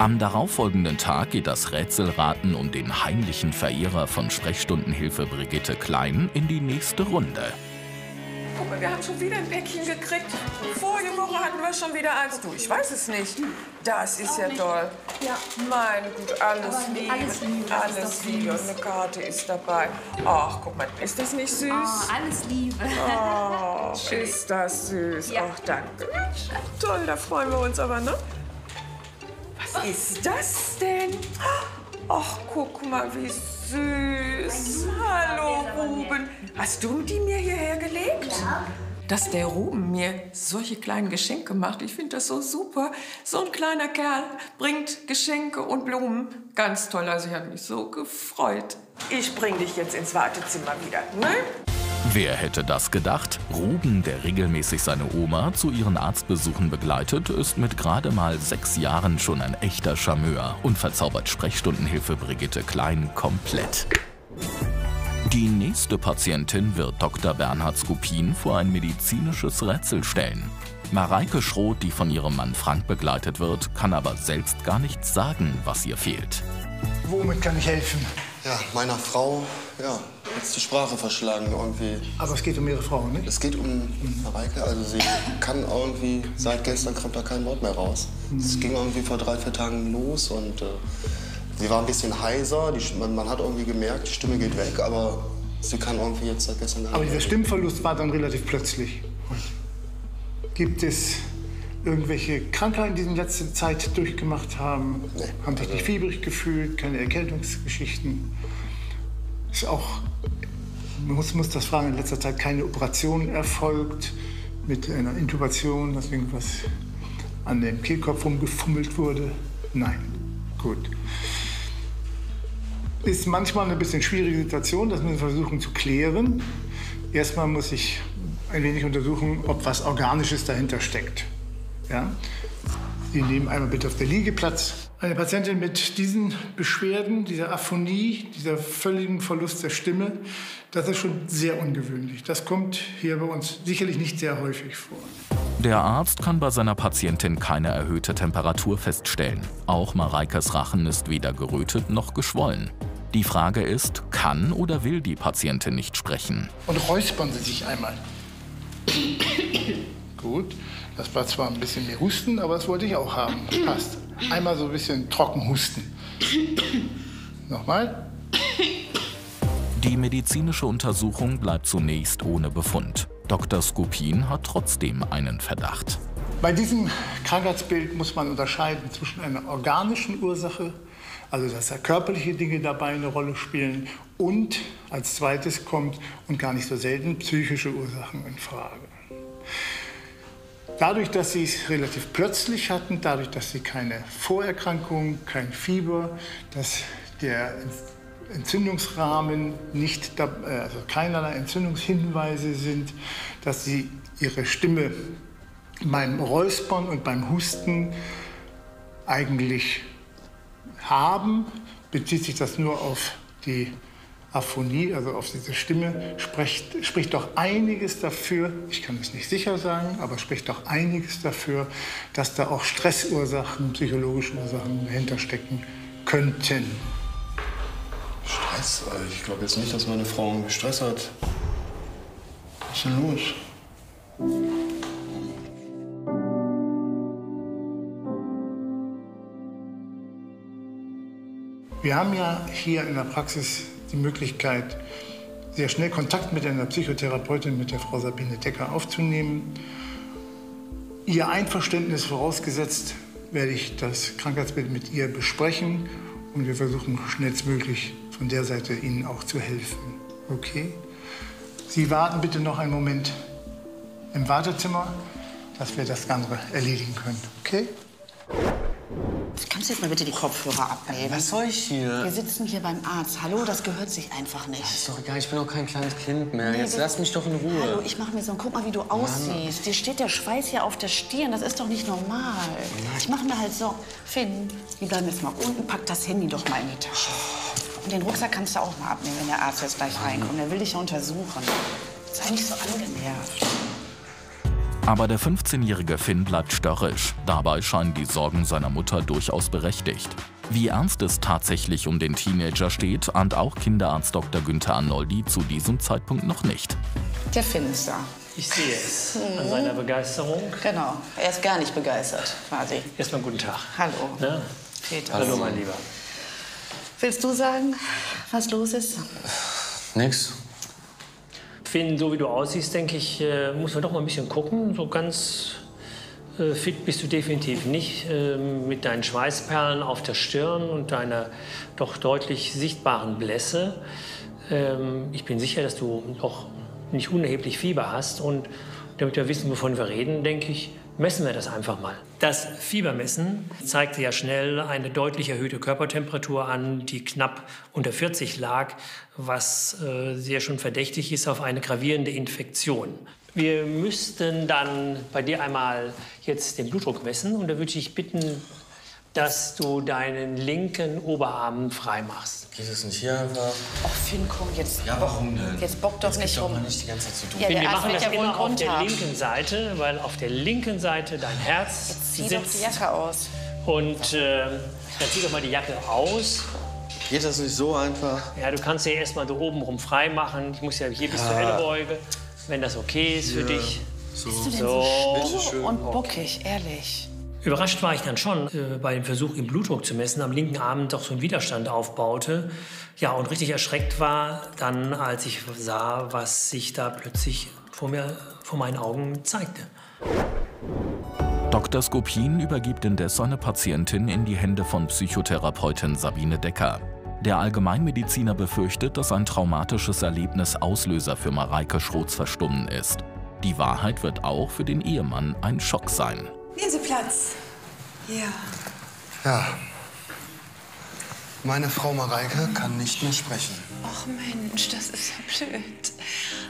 Am darauffolgenden Tag geht das Rätselraten um den heimlichen Verehrer von Sprechstundenhilfe Brigitte Klein in die nächste Runde. Guck mal, wir haben schon wieder ein Päckchen gekriegt. Vorige Woche hatten wir schon wieder eins. Du, ich weiß es nicht. Das ist ja toll. Ja. Meine Güte, alles Liebe. alles Liebe, Alles Liebe. Und eine Karte ist dabei. Ach, guck mal, ist das nicht süß? Oh, alles Liebe. Oh, ist das süß. Ja. Ach, danke. Toll, da freuen wir uns aber, ne? Was ist das denn? Ach, guck mal, wie süß. Hallo, Ruben. Hast du die mir hierher gelegt? Dass der Ruben mir solche kleinen Geschenke macht, ich finde das so super. So ein kleiner Kerl bringt Geschenke und Blumen. Ganz toll, also ich habe mich so gefreut. Ich bring dich jetzt ins Wartezimmer wieder, ne? Wer hätte das gedacht? Ruben, der regelmäßig seine Oma zu ihren Arztbesuchen begleitet, ist mit gerade mal sechs Jahren schon ein echter Charmeur und verzaubert Sprechstundenhilfe Brigitte Klein komplett. Die nächste Patientin wird Dr. Bernhard Skupin vor ein medizinisches Rätsel stellen. Mareike Schroth, die von ihrem Mann Frank begleitet wird, kann aber selbst gar nicht sagen, was ihr fehlt. Womit kann ich helfen? Ja, meiner Frau, ja, jetzt die Sprache verschlagen irgendwie. Aber es geht um Ihre Frau, nicht? Es geht um Mareike, also sie kann irgendwie, seit gestern kommt da kein Wort mehr raus. Es ging irgendwie vor drei, vier Tagen los und äh, sie war ein bisschen heiser, die, man, man hat irgendwie gemerkt, die Stimme geht weg, aber sie kann irgendwie jetzt seit gestern gar Aber nicht dieser mehr. Stimmverlust war dann relativ plötzlich. Gibt es irgendwelche Krankheiten, die Sie in letzter Zeit durchgemacht haben? Nee. Haben sich nicht fiebrig gefühlt? Keine Erkältungsgeschichten? Ist auch, man muss, muss das fragen, in letzter Zeit keine Operation erfolgt mit einer Intubation, dass irgendwas an dem Kehlkopf rumgefummelt wurde? Nein. Gut. Ist manchmal eine bisschen schwierige Situation, das müssen wir versuchen zu klären. Erstmal muss ich ein wenig untersuchen, ob was Organisches dahinter steckt. Ja? Sie nehmen einmal bitte auf der Liege Platz. Eine Patientin mit diesen Beschwerden, dieser Aphonie, dieser völligen Verlust der Stimme, das ist schon sehr ungewöhnlich. Das kommt hier bei uns sicherlich nicht sehr häufig vor. Der Arzt kann bei seiner Patientin keine erhöhte Temperatur feststellen. Auch Mareikes Rachen ist weder gerötet noch geschwollen. Die Frage ist, kann oder will die Patientin nicht sprechen? Und räuspern Sie sich einmal. Gut, das war zwar ein bisschen mehr Husten, aber das wollte ich auch haben. Passt. Einmal so ein bisschen trocken husten. Nochmal. Die medizinische Untersuchung bleibt zunächst ohne Befund. Dr. Skupin hat trotzdem einen Verdacht. Bei diesem Krankheitsbild muss man unterscheiden zwischen einer organischen Ursache, also dass da körperliche Dinge dabei eine Rolle spielen, und als zweites kommt und gar nicht so selten psychische Ursachen in Frage. Dadurch, dass sie es relativ plötzlich hatten, dadurch, dass sie keine Vorerkrankung, kein Fieber, dass der Entzündungsrahmen nicht, äh, also keinerlei Entzündungshinweise sind, dass sie ihre Stimme beim Räuspern und beim Husten eigentlich haben, bezieht sich das nur auf die Aphonie, also auf diese Stimme, spricht, spricht doch einiges dafür, ich kann es nicht sicher sagen, aber spricht doch einiges dafür, dass da auch Stressursachen, psychologische Ursachen dahinter stecken könnten. Stress? Also ich glaube jetzt nicht, dass meine Frau irgendwie Stress hat. Was ist denn los? Wir haben ja hier in der Praxis die Möglichkeit, sehr schnell Kontakt mit einer Psychotherapeutin, mit der Frau Sabine Decker aufzunehmen. Ihr Einverständnis vorausgesetzt, werde ich das Krankheitsbild mit ihr besprechen und wir versuchen schnellstmöglich von der Seite Ihnen auch zu helfen. Okay? Sie warten bitte noch einen Moment im Wartezimmer, dass wir das Ganze erledigen können. Okay? Kannst du jetzt mal bitte die Kopfhörer abnehmen? Was soll ich hier? Wir sitzen hier beim Arzt. Hallo, das gehört sich einfach nicht. Ist doch egal, ich bin auch kein kleines Kind mehr. Jetzt wir- lass mich doch in Ruhe. Hallo, ich mache mir so, guck mal, wie du aussiehst. Dir steht der Schweiß hier auf der Stirn, das ist doch nicht normal. Ich mache mir halt so, Finn, wir bleiben jetzt mal unten, pack das Handy doch mal in die Tasche. Und den Rucksack kannst du auch mal abnehmen, wenn der Arzt jetzt gleich reinkommt. Der will dich ja untersuchen. Sei nicht so angenervt. Aber der 15-jährige Finn bleibt störrisch. Dabei scheinen die Sorgen seiner Mutter durchaus berechtigt. Wie ernst es tatsächlich um den Teenager steht, ahnt auch Kinderarzt Dr. Günther Arnoldi zu diesem Zeitpunkt noch nicht. Der Finn ist da. Ich sehe es an seiner Begeisterung. Genau. Er ist gar nicht begeistert, quasi. Erstmal guten Tag. Hallo. Ne? Peter. Hallo, mein Lieber. Willst du sagen, was los ist? Nix. Finn, so wie du aussiehst, denke ich, äh, muss man doch mal ein bisschen gucken. So ganz äh, fit bist du definitiv nicht. Ähm, mit deinen Schweißperlen auf der Stirn und deiner doch deutlich sichtbaren Blässe. Ähm, ich bin sicher, dass du doch nicht unerheblich Fieber hast. Und damit wir wissen, wovon wir reden, denke ich, messen wir das einfach mal. Das Fiebermessen zeigte ja schnell eine deutlich erhöhte Körpertemperatur an, die knapp unter 40 lag, was äh, sehr schon verdächtig ist auf eine gravierende Infektion. Wir müssten dann bei dir einmal jetzt den Blutdruck messen und da würde ich bitten, dass du deinen linken Oberarm frei machst. Geht es nicht hier einfach? Ach, Finn, komm, jetzt, Ja, warum denn? jetzt bock doch Jetzt nicht rum. doch mal nicht die ganze Zeit zu tun. Ja, Wir der Arzt machen das ja immer auf der linken Seite, weil auf der linken Seite dein Herz Zieh doch die sitzt. Jacke aus. Und äh, dann zieh doch mal die Jacke aus. Geht das nicht so einfach? Ja, du kannst ja erstmal da oben rum frei machen. Ich muss ja hier bis zur Ellbeuge, wenn das okay ist für dich. Bist du denn So. so und bockig, ehrlich? Überrascht war ich dann schon äh, bei dem Versuch, den Blutdruck zu messen, am linken Arm doch so ein Widerstand aufbaute. Ja, und richtig erschreckt war dann, als ich sah, was sich da plötzlich vor, mir, vor meinen Augen zeigte. Dr. Skopin übergibt indes seine Patientin in die Hände von Psychotherapeutin Sabine Decker. Der Allgemeinmediziner befürchtet, dass ein traumatisches Erlebnis Auslöser für Mareike Schrotz verstummen ist. Die Wahrheit wird auch für den Ehemann ein Schock sein. Nehmen Sie Platz. Ja. Ja. Meine Frau Mareike kann nicht mehr sprechen. Ach Mensch, das ist ja blöd.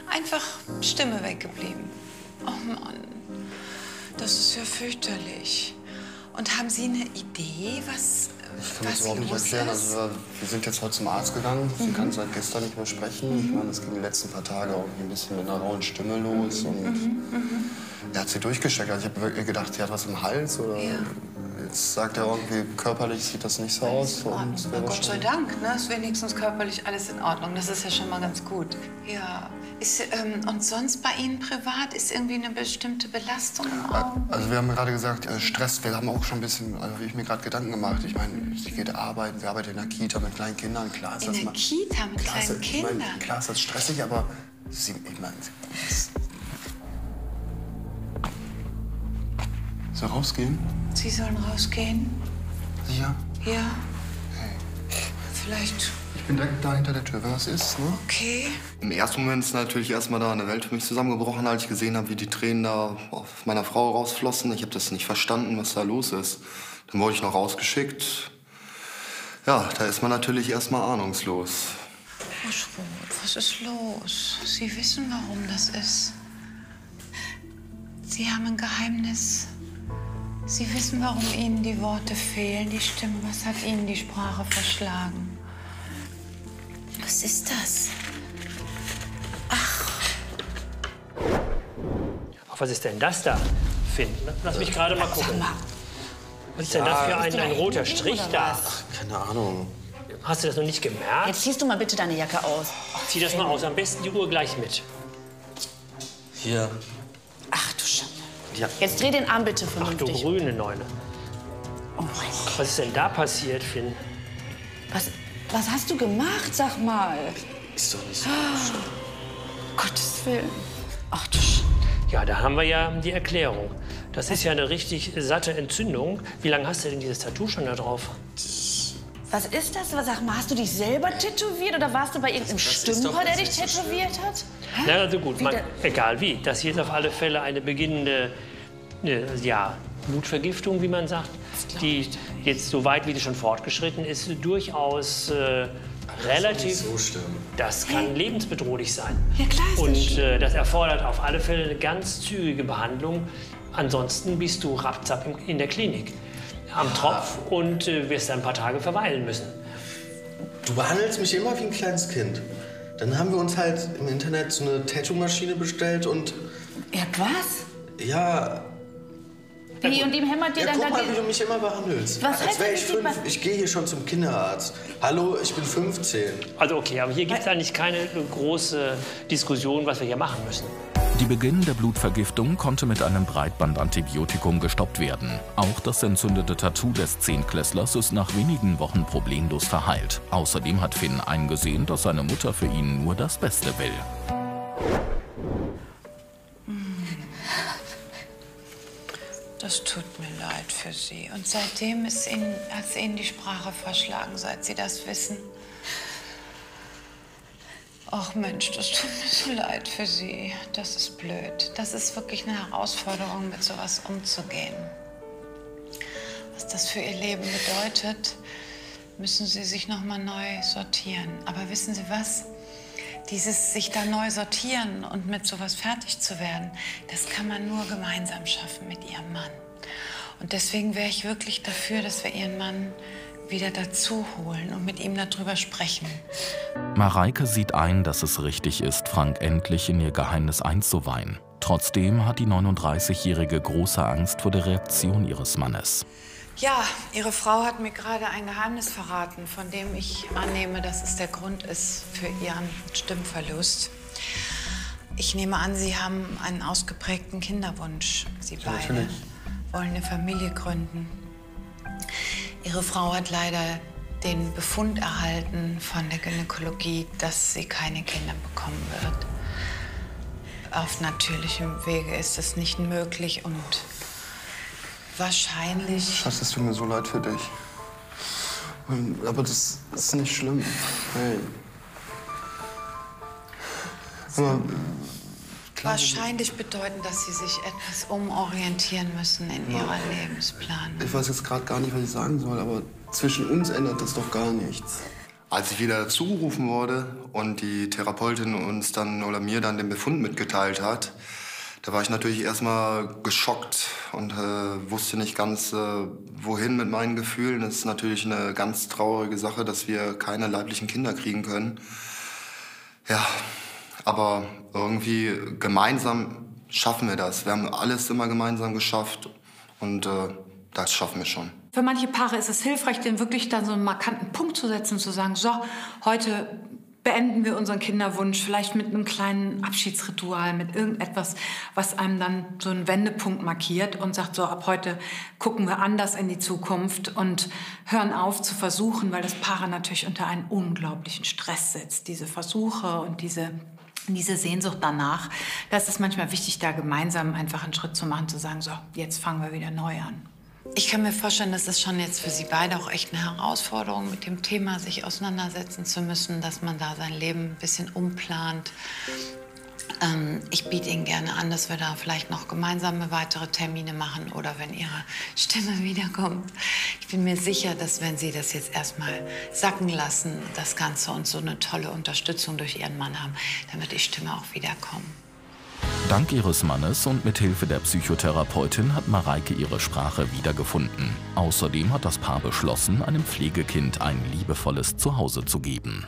Einfach Stimme weggeblieben. Oh Mann, das ist ja fürchterlich. Und haben Sie eine Idee, was, Ich kann was das überhaupt nicht los erklären. ist? Also, wir- wir sind jetzt heute zum Arzt gegangen. Sie Mhm. kann seit gestern nicht mehr sprechen. Ich meine, es ging die letzten paar Tage irgendwie ein bisschen mit einer rauen Stimme los. Und Mhm, er hat sie durchgesteckt. Also ich habe wirklich gedacht, sie hat was im Hals. Oder Jetzt sagt er irgendwie, körperlich sieht das nicht so aus. Und Na, Gott sei Dank, ne? ist wenigstens körperlich alles in Ordnung. Das ist ja schon mal ganz gut. Ja. Ist, ähm, und sonst bei Ihnen privat ist irgendwie eine bestimmte Belastung im Augen? Also wir haben gerade gesagt, äh, Stress, wir haben auch schon ein bisschen, also habe ich mir gerade Gedanken gemacht. Ich meine, sie geht arbeiten, sie arbeitet in der Kita mit kleinen Kindern. Klar ist In das der mal, Kita mit klar ist kleinen das- ich meine, Kindern? klar ist das stressig, aber sie, ich meine, sie- soll rausgehen? Sie sollen rausgehen? Sicher? Ja. Vielleicht. Ich bin direkt da hinter der Tür, wenn was ist, ne? Okay. Im ersten Moment ist natürlich erstmal da eine Welt für mich zusammengebrochen, als ich gesehen habe, wie die Tränen da auf meiner Frau rausflossen. Ich habe das nicht verstanden, was da los ist. Dann wurde ich noch rausgeschickt. Ja, da ist man natürlich erstmal ahnungslos. Frau Schroth, was ist los? Sie wissen, warum das ist. Sie haben ein Geheimnis. Sie wissen, warum Ihnen die Worte fehlen, die Stimme. Was hat Ihnen die Sprache verschlagen? Was ist das? Ach, was ist denn das da, Finn? Lass mich gerade mal gucken. Was ist denn das für ein, ein roter Strich da? Keine Ahnung. Hast du das noch nicht gemerkt? Jetzt ziehst du mal bitte deine Jacke aus. Zieh das mal aus, am besten die Uhr gleich mit. Hier. Ja. Jetzt dreh den Arm bitte Ach du vernünftig. grüne Neune. Oh. Was ist denn da passiert, Finn? Was, was hast du gemacht, sag mal? Ist doch nicht so. Gottes Willen. Ach du Schande. Ja, da haben wir ja die Erklärung. Das ist ja eine richtig satte Entzündung. Wie lange hast du denn dieses Tattoo schon da drauf? Was ist das? Was, Sag mal, hast du dich selber tätowiert oder warst du bei irgendeinem Stümper, der dich tätowiert hat? Hä? Na, also gut, Wie man, egal wie. Das hier ist auf alle Fälle eine beginnende äh, ja, Blutvergiftung, wie man sagt, die jetzt so weit wie sie schon fortgeschritten ist, durchaus äh, relativ. So. Das kann lebensbedrohlich sein. Ja, klar ist das Und äh, das erfordert auf alle Fälle eine ganz zügige Behandlung. Ansonsten bist du rapzapp in der Klinik am Tropf und äh, wirst ein paar Tage verweilen müssen. Du behandelst mich immer wie ein kleines Kind. Dann haben wir uns halt im Internet so eine Tattoo-Maschine bestellt und habt was? Ja. Wie, und ihm hämmert dir Ja, dann guck mal, wie du mich immer behandelst. Was Als wäre das ich fünf. Ich gehe hier schon zum Kinderarzt. Hallo, ich bin 15. Also okay, aber hier gibt es eigentlich keine große Diskussion, was wir hier machen müssen. Die Beginn der Blutvergiftung konnte mit einem Breitbandantibiotikum gestoppt werden. Auch das entzündete Tattoo des Zehntklässlers ist nach wenigen Wochen problemlos verheilt. Außerdem hat Finn eingesehen, dass seine Mutter für ihn nur das Beste will. Das tut mir leid für Sie. Und seitdem ist Ihnen, hat es Ihnen die Sprache verschlagen, seit Sie das wissen. Ach Mensch, das tut mir so leid für Sie. Das ist blöd. Das ist wirklich eine Herausforderung, mit sowas umzugehen. Was das für Ihr Leben bedeutet, müssen Sie sich noch mal neu sortieren. Aber wissen Sie was? Dieses sich da neu sortieren und mit sowas fertig zu werden, das kann man nur gemeinsam schaffen mit Ihrem Mann. Und deswegen wäre ich wirklich dafür, dass wir Ihren Mann wieder dazu holen und mit ihm darüber sprechen. Mareike sieht ein, dass es richtig ist, Frank endlich in ihr Geheimnis einzuweihen. Trotzdem hat die 39-Jährige große Angst vor der Reaktion ihres Mannes. Ja, Ihre Frau hat mir gerade ein Geheimnis verraten, von dem ich annehme, dass es der Grund ist für Ihren Stimmverlust. Ich nehme an, Sie haben einen ausgeprägten Kinderwunsch. Sie beide natürlich. wollen eine Familie gründen. Ihre Frau hat leider den Befund erhalten von der Gynäkologie, dass sie keine Kinder bekommen wird. Auf natürlichem Wege ist es nicht möglich und wahrscheinlich Schatz, es tut mir so leid für dich. Ähm, Aber das ist nicht schlimm. Hey. Aber, Wahrscheinlich bedeuten, dass Sie sich etwas umorientieren müssen in Ihrer Lebensplanung. ich weiß jetzt gerade gar nicht, was ich sagen soll, aber zwischen uns ändert das doch gar nichts. Als ich wieder dazugerufen wurde und die Therapeutin uns dann oder mir dann den Befund mitgeteilt hat, da war ich natürlich erstmal geschockt und äh, wusste nicht ganz, äh, wohin mit meinen Gefühlen. Es ist natürlich eine ganz traurige Sache, dass wir keine leiblichen Kinder kriegen können. Ja, aber irgendwie gemeinsam schaffen wir das. Wir haben alles immer gemeinsam geschafft und äh, das schaffen wir schon. Für manche Paare ist es hilfreich, den wirklich dann so einen markanten Punkt zu setzen, zu sagen, so, heute beenden wir unseren Kinderwunsch, vielleicht mit einem kleinen Abschiedsritual, mit irgendetwas, was einem dann so einen Wendepunkt markiert und sagt, so, ab heute gucken wir anders in die Zukunft und hören auf zu versuchen, weil das Paare natürlich unter einen unglaublichen Stress setzt, diese Versuche und diese diese Sehnsucht danach, da ist es manchmal wichtig, da gemeinsam einfach einen Schritt zu machen, zu sagen, so, jetzt fangen wir wieder neu an. Ich kann mir vorstellen, dass es schon jetzt für Sie beide auch echt eine Herausforderung mit dem Thema sich auseinandersetzen zu müssen, dass man da sein Leben ein bisschen umplant. Ähm, ich biete Ihnen gerne an, dass wir da vielleicht noch gemeinsame weitere Termine machen oder wenn Ihre Stimme wiederkommt. Ich bin mir sicher, dass wenn Sie das jetzt erstmal sacken lassen, das Ganze und so eine tolle Unterstützung durch Ihren Mann haben, dann wird die Stimme auch wiederkommen. Dank ihres Mannes und mit Hilfe der Psychotherapeutin hat Mareike ihre Sprache wiedergefunden. Außerdem hat das Paar beschlossen, einem Pflegekind ein liebevolles Zuhause zu geben.